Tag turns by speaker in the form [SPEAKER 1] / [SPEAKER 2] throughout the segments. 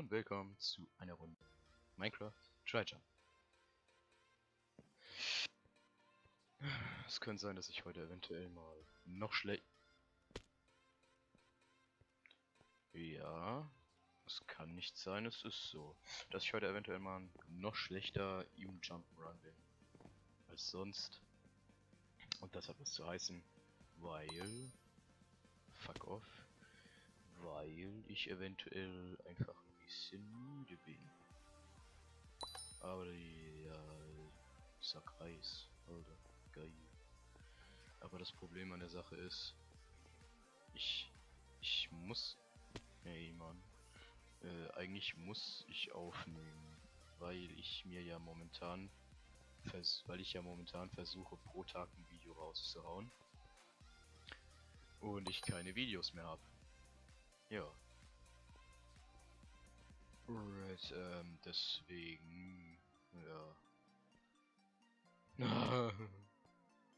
[SPEAKER 1] und willkommen zu einer Runde Minecraft Try Jump. Es könnte sein, dass ich heute eventuell mal noch schlecht... Ja, es kann nicht sein, es ist so, dass ich heute eventuell mal noch schlechter im Jump'n'Run bin als sonst. Und das hat was zu heißen, weil... Fuck off weil ich eventuell einfach Sack Reis, Alter, geil. Aber das Problem an der Sache ist, ich, ich muss, hey Mann, äh, eigentlich muss ich aufnehmen, weil ich mir ja momentan, weil ich ja momentan versuche pro Tag ein Video rauszuhauen und ich keine Videos mehr habe. Ja. Right, ähm, deswegen, ja.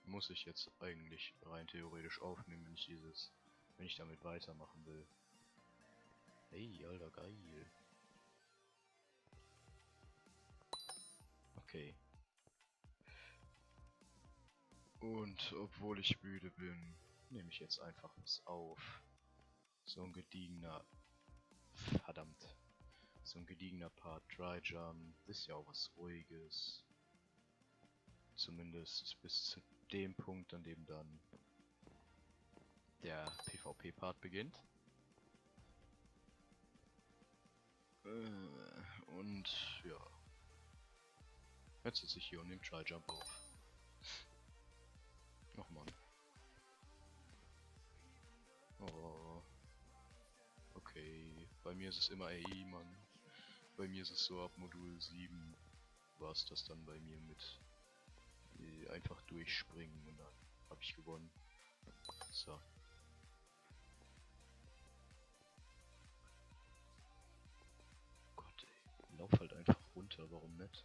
[SPEAKER 1] Muss ich jetzt eigentlich rein theoretisch aufnehmen, wenn ich dieses, wenn ich damit weitermachen will. Hey, alter, geil. Okay. Und obwohl ich müde bin, nehme ich jetzt einfach was auf. So ein gediegener... Verdammt. So ein gediegener Part Dry Jump. Ist ja auch was ruhiges. Zumindest bis zu dem Punkt, an dem dann der PvP-Part beginnt. Äh, und ja. Jetzt sitze ich hier und nehme Try Jump auf. Nochmal. Oh. Okay, bei mir ist es immer AI, Mann. Bei mir ist es so, ab Modul 7 war es das dann bei mir mit einfach durchspringen und dann habe ich gewonnen. So. Gott ey, lauf halt einfach runter, warum nicht?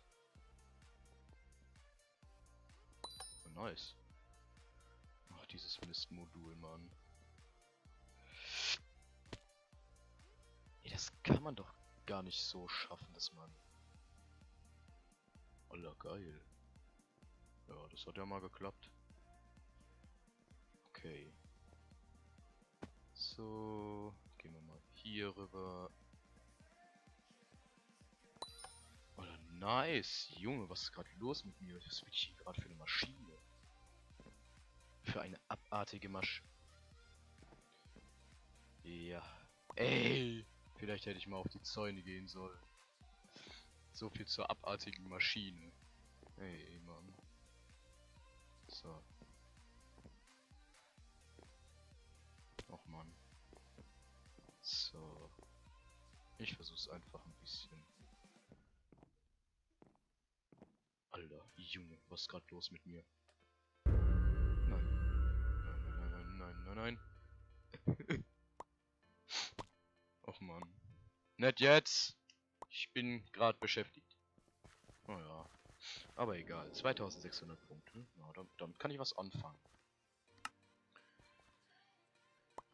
[SPEAKER 1] Oh, nice. Ach, dieses Mistmodul, Mann. Ey, das kann man doch gar nicht so schaffen, dass man... Alter, geil. Ja, das hat ja mal geklappt. Okay. So, gehen wir mal hier rüber. Alter, nice. Junge, was ist gerade los mit mir? Was bin ich hier gerade für eine Maschine? Für eine abartige Maschine. Ja. Ey! Vielleicht hätte ich mal auf die Zäune gehen sollen. So viel zur abartigen Maschine. Ey, Mann. So. Och, Mann. So. Ich versuch's einfach ein bisschen. Alter, Junge, was ist gerade los mit mir? Nein. Nein, nein, nein, nein, nein, nein. Och man. Nicht jetzt. Ich bin gerade beschäftigt. Oh ja. Aber egal. 2600 Punkte. Ja, damit, damit kann ich was anfangen.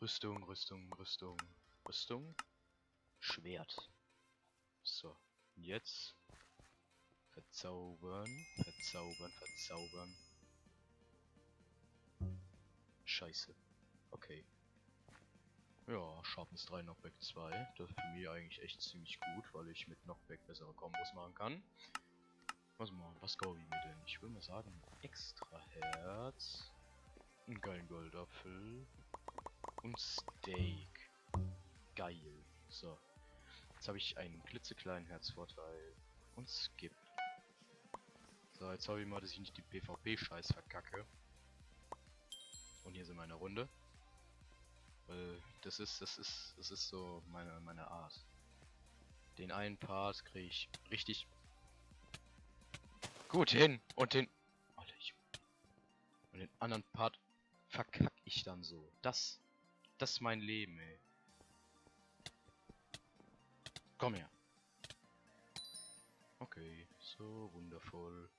[SPEAKER 1] Rüstung, Rüstung, Rüstung, Rüstung. Schwert. So. Jetzt. Verzaubern, verzaubern, verzaubern. Scheiße. Okay. Ja, Sharpness 3, Knockback 2. Das ist für mich eigentlich echt ziemlich gut, weil ich mit Knockback bessere Kombos machen kann. Was mal, was glaube ich mir denn? Ich würde mal sagen, extra Herz, einen geilen Goldapfel und Steak. Geil. So. Jetzt habe ich einen klitzekleinen Herzvorteil und Skip. So, jetzt habe ich mal, dass ich nicht die PvP-Scheiß verkacke. Und hier sind meine Runde. Weil das ist, das ist, das ist so meine, meine Art. Den einen Part kriege ich richtig gut hin und ich, und den anderen Part verkack ich dann so. Das, das ist mein Leben, ey. Komm her. Okay, so wundervoll.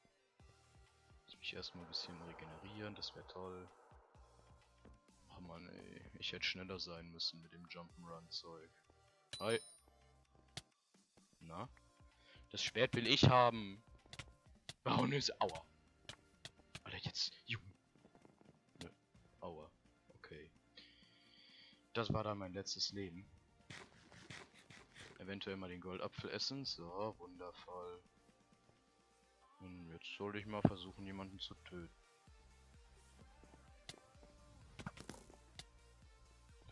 [SPEAKER 1] Lass mich erstmal ein bisschen regenerieren, das wäre toll. Ach man, ey. Ich hätte schneller sein müssen mit dem Jump'n'Run-Zeug. Hi. Na? Das Schwert will ich haben. Ist Aua? Alter, jetzt. Junge. Ne. Aua. Okay. Das war dann mein letztes Leben. Eventuell mal den Goldapfel essen. So, wundervoll. Und jetzt soll ich mal versuchen, jemanden zu töten.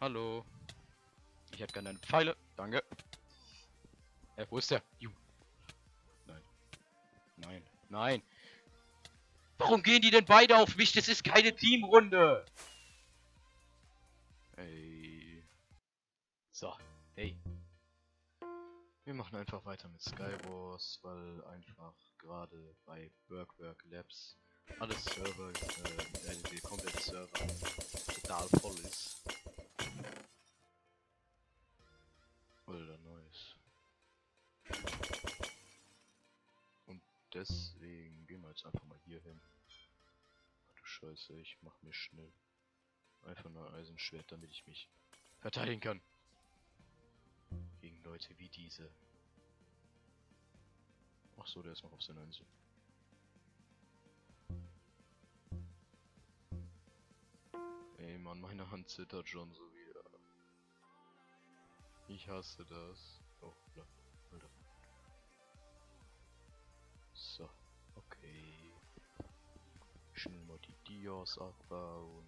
[SPEAKER 1] Hallo. Ich hätte gerne eine Pfeile. Danke. Äh, wo ist der? Junge. Nein. Nein. Nein. Warum gehen die denn beide auf mich? Das ist keine Teamrunde. Ey. So. Hey. Wir machen einfach weiter mit Skywars, weil einfach gerade bei Workwork Labs alles Server, äh, der komplette Server total voll ist. Alter, nice. Deswegen gehen wir jetzt einfach mal hier hin. Ach du Scheiße, ich mach mir schnell einfach nur Eisenschwert, damit ich mich verteidigen kann. Gegen Leute wie diese. Ach so, der ist noch auf seiner Insel. Ey Mann, meine Hand zittert schon so wieder. Ich hasse das. Oh, Alter. Okay. Schnell mal die Dios abbauen.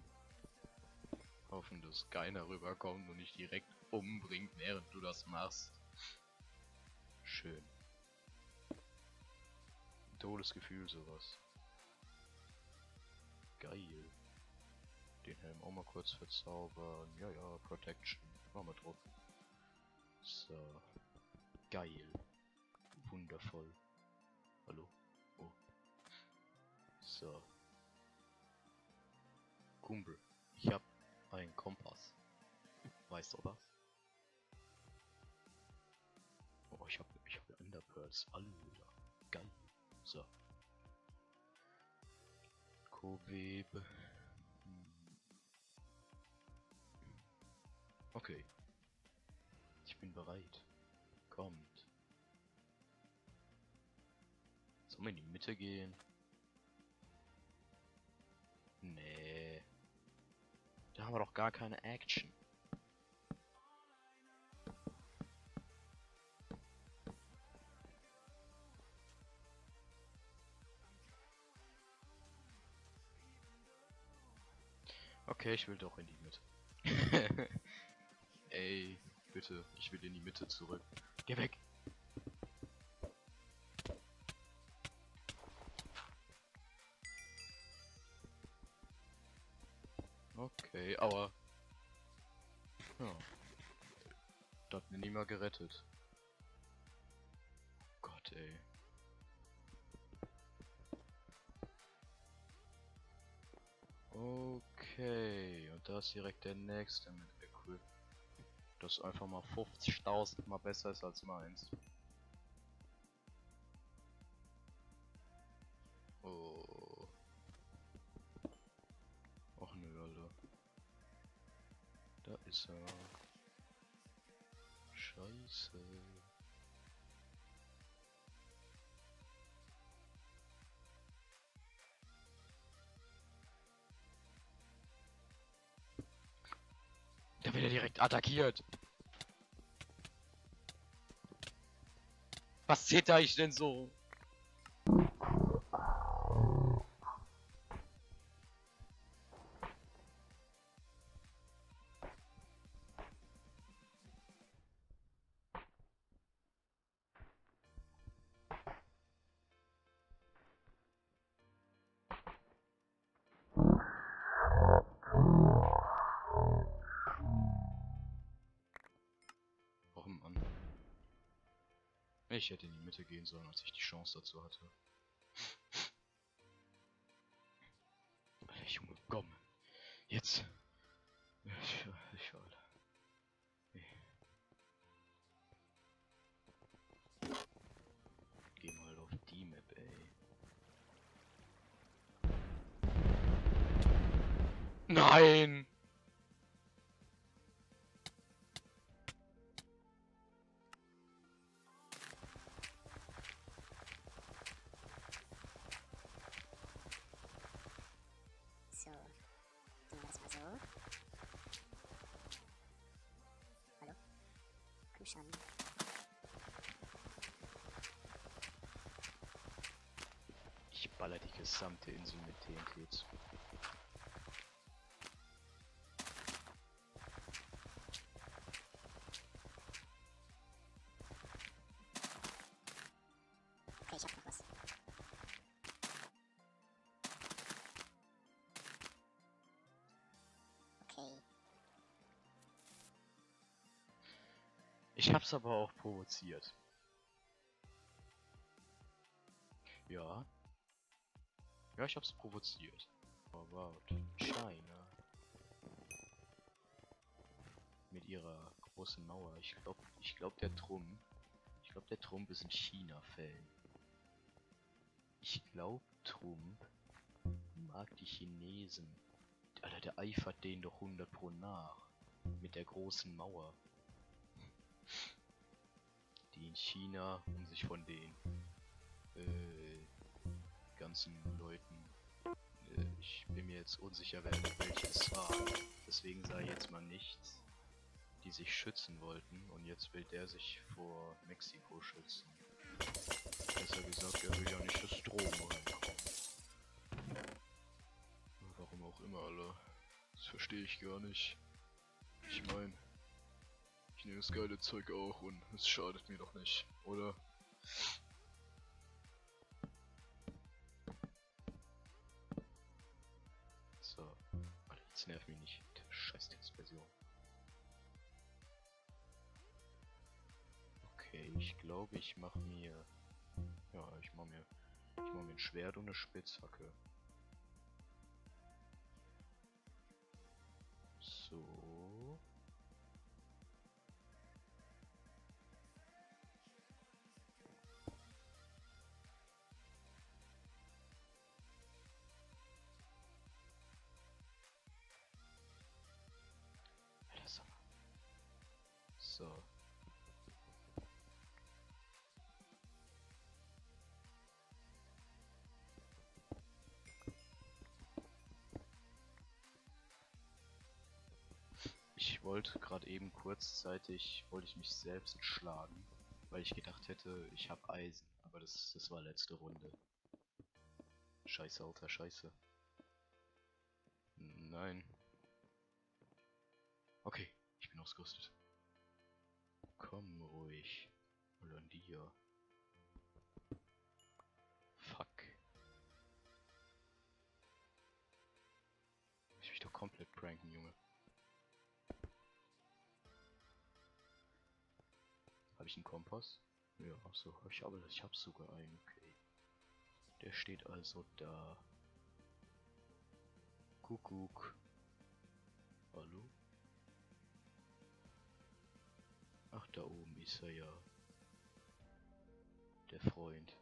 [SPEAKER 1] Hoffen, dass keiner rüberkommt und nicht direkt umbringt, während du das machst. Schön. Ein tolles Gefühl, sowas. Geil. Den Helm auch mal kurz verzaubern. Ja, ja, Protection. Machen wir drauf. So. Geil. Wundervoll. Hallo? So. Kumpel, ich hab einen Kompass. Weißt du was? Oh, ich hab, ich hab Enderpearls. Alter. Geil. So. Kowebe. Hm. Okay. Ich bin bereit. Kommt. Sollen wir in die Mitte gehen? Nee. Da haben wir doch gar keine Action. Okay, ich will doch in die Mitte. Ey, bitte, ich will in die Mitte zurück. Geh weg! Okay, aua. Ja. Das hat mir nie mal gerettet. Gott, ey. Okay, und da ist direkt der nächste mit Equip. Das einfach mal 50.000 mal besser ist als meins. Oh. Er. Scheiße. Da wird er direkt attackiert. Was zitter ich denn so? Ich hätte in die Mitte gehen sollen, als ich die Chance dazu hatte. Junge, komm. Jetzt. Hallo? Hallo? Komm. Ich baller die gesamte Insel mit TNT zu. Aber auch provoziert. Ja. Ja, ich hab's provoziert. Aber China. Mit ihrer großen Mauer. Ich glaub, ich glaub der Trump. Ich glaub der Trump ist ein China-Fan. Ich glaub Trump mag die Chinesen. Alter, der eifert denen doch 100 pro nach. Mit der großen Mauer die in China, um sich von den äh, ganzen Leuten, äh, ich bin mir jetzt unsicher, wer welches war, deswegen sei jetzt mal nichts, die sich schützen wollten und jetzt will der sich vor Mexiko schützen. Besser gesagt, er will ja nicht, dass Strom reinkommt. Warum auch immer, Alter. Das verstehe ich gar nicht. Ich meine, ich das geile Zeug auch und es schadet mir doch nicht, oder? So. Alter, jetzt nerv mich nicht. Scheiß Textversion. Okay, ich glaube, ich mache mir... Ja, ich mache mir... Ich mache mir ein Schwert und eine Spitzhacke. So. Ich wollte gerade eben kurzzeitig, wollte ich mich selbst schlagen, weil ich gedacht hätte, ich habe Eisen, aber das, das war letzte Runde. Scheiße, alter Scheiße. Nein. Okay, ich bin ausgerüstet. Komm ruhig. Hollandia. Fuck. Ich mich doch komplett pranken, Junge. Habe ich einen Kompass? Ja, so, ich habe ich habe sogar einen, okay. Der steht also da. Kuckuck. Hallo? Ach, da oben ist er ja. Der Freund.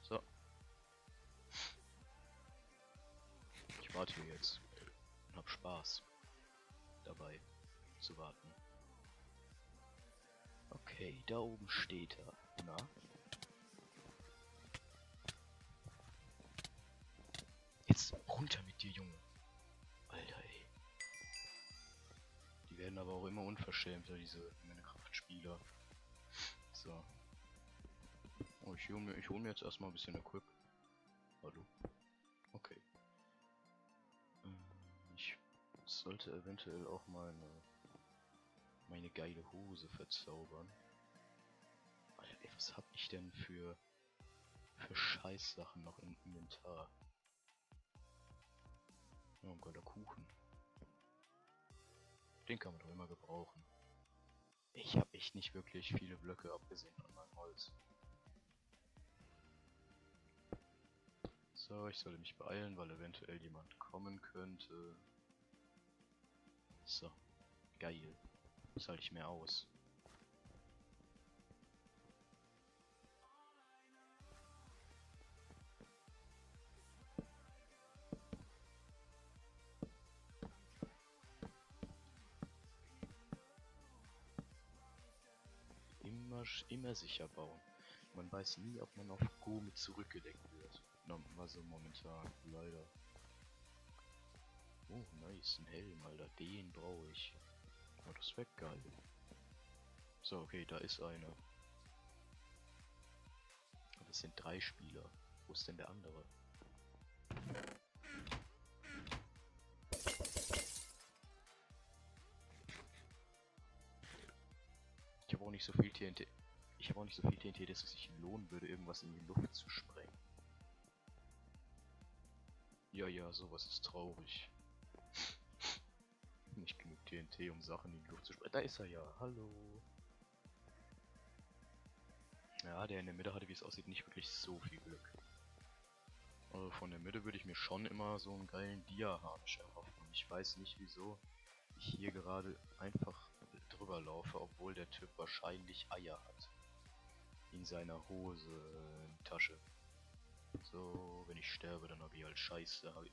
[SPEAKER 1] So. Ich warte jetzt. Und hab Spaß. Dabei. Zu warten. Okay, da oben steht er. Na? Jetzt runter mit dir, Junge. Alter, ey. Die werden aber auch immer unverschämter, diese Minecraft-Spieler. So. Oh, ich hole mir, ich hol mir jetzt erstmal ein bisschen Equip. Hallo. Okay. Ähm, Ich sollte eventuell auch meine meine geile Hose verzaubern. Alter, ey, was hab ich denn für für Scheißsachen noch im Inventar? Oh, ein geiler Kuchen. Den kann man doch immer gebrauchen. Ich habe echt nicht wirklich viele Blöcke abgesehen von meinem Holz. So, ich sollte mich beeilen, weil eventuell jemand kommen könnte. So, geil. Das halte ich mir aus. Immer, sicher bauen. Man weiß nie, ob man auf Go mit zurückgedeckt wird. No, also momentan, leider. Oh, nice, ein Helm, Alter. Den brauche ich. Oh, das wäre geil. So, okay, da ist einer. Das sind drei Spieler. Wo ist denn der andere? Ich habe auch nicht so viel TNT. Ich habe auch nicht so viel TNT, dass es sich lohnen würde, irgendwas in die Luft zu sprengen. Ja, ja, sowas ist traurig. Nicht genug TNT, um Sachen in die Luft zu sprengen. Da ist er ja. Hallo. Ja, der in der Mitte hatte, wie es aussieht, nicht wirklich so viel Glück. Also von der Mitte würde ich mir schon immer so einen geilen Dia-Harnisch erhoffen. Ich weiß nicht wieso ich hier gerade einfach drüber laufe, obwohl der Typ wahrscheinlich Eier hat. In seiner Hose, äh, Tasche. So, wenn ich sterbe, dann habe ich halt Scheiße. Ich...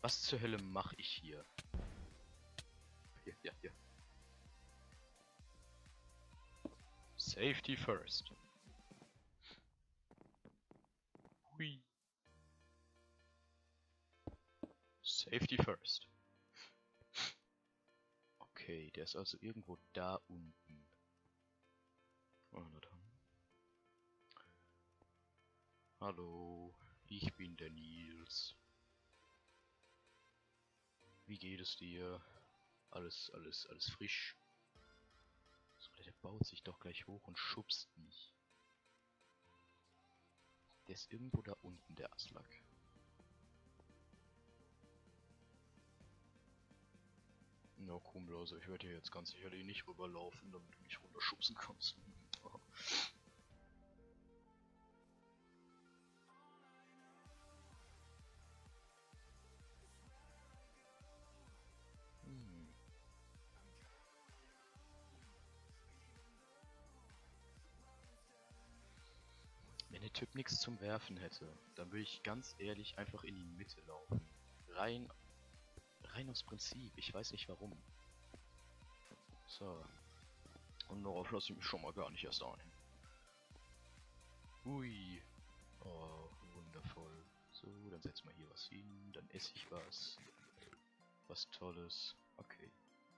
[SPEAKER 1] Was zur Hölle mache ich hier? Ja, ja, ja. Safety first. Hui. Safety first. Okay, der ist also irgendwo da unten. Hallo, ich bin der Nils. Wie geht es dir? Alles, alles, alles frisch? So, der baut sich doch gleich hoch und schubst mich. Der ist irgendwo da unten, der Aslak. Na komm, also ich werde hier jetzt ganz sicherlich nicht rüberlaufen, damit du mich runterschubsen kannst. Typ nichts zum Werfen hätte, dann würde ich ganz ehrlich einfach in die Mitte laufen. Rein, rein aus Prinzip. Ich weiß nicht warum. So. Und darauf lasse ich mich schon mal gar nicht erst ein. Hui. Oh, wundervoll. So, dann setzen wir hier was hin. Dann esse ich was. Was Tolles. Okay.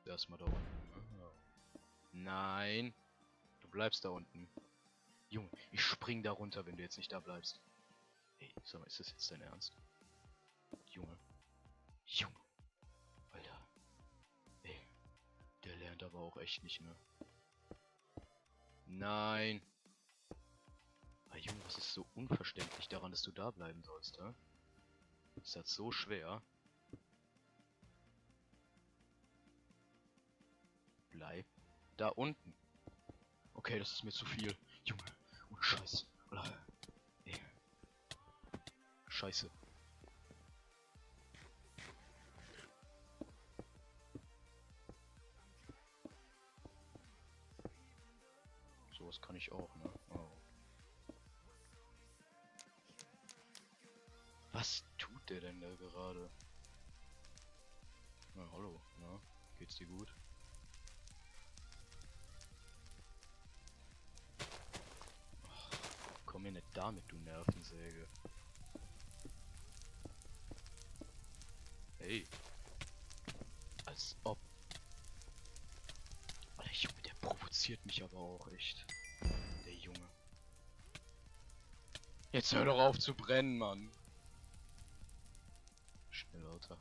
[SPEAKER 1] Erstmal da unten. Ah. Nein. Du bleibst da unten. Ich spring da runter, wenn du jetzt nicht da bleibst. Ey, sag mal, ist das jetzt dein Ernst? Junge. Junge. Alter. Ey. Der lernt aber auch echt nicht, ne? Nein. Ah, Junge, was ist so unverständlich daran, dass du da bleiben sollst, hä? Ist das so schwer? Bleib da unten. Okay, das ist mir zu viel. Junge, ohne Scheiß. Ey. Scheiße. Sowas kann ich auch, ne? Oh. Was tut der denn da gerade? Na, hallo, na? Geht's dir gut? Damit, du Nervensäge. Hey. Als ob. Alter, Junge, der provoziert mich aber auch echt. Der Junge. Jetzt hör doch auf zu brennen, Mann. Schnell, Alter.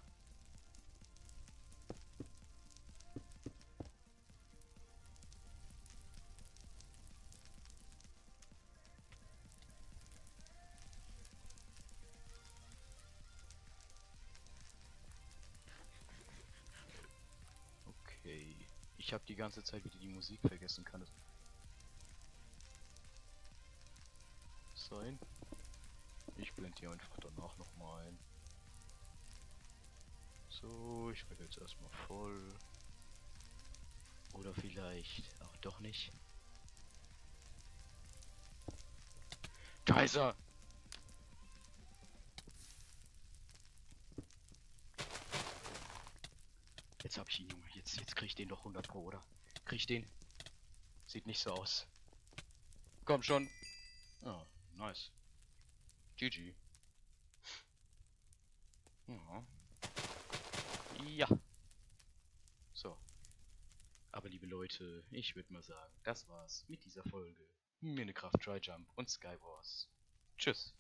[SPEAKER 1] Habe die ganze Zeit wieder die Musik vergessen, kann sein? Ich blende die einfach danach nochmal ein. So, ich werde jetzt erstmal voll. Oder vielleicht auch doch nicht. Kaiser! Jetzt hab ich ihn, Junge. Jetzt, jetzt krieg ich den doch 100 Pro, oder? Krieg ich den? Sieht nicht so aus. Komm schon. Ja, nice. GG. Ja. Ja. So. Aber liebe Leute, ich würde mal sagen, das war's mit dieser Folge. Minecraft Dry Jump und Skywars. Tschüss.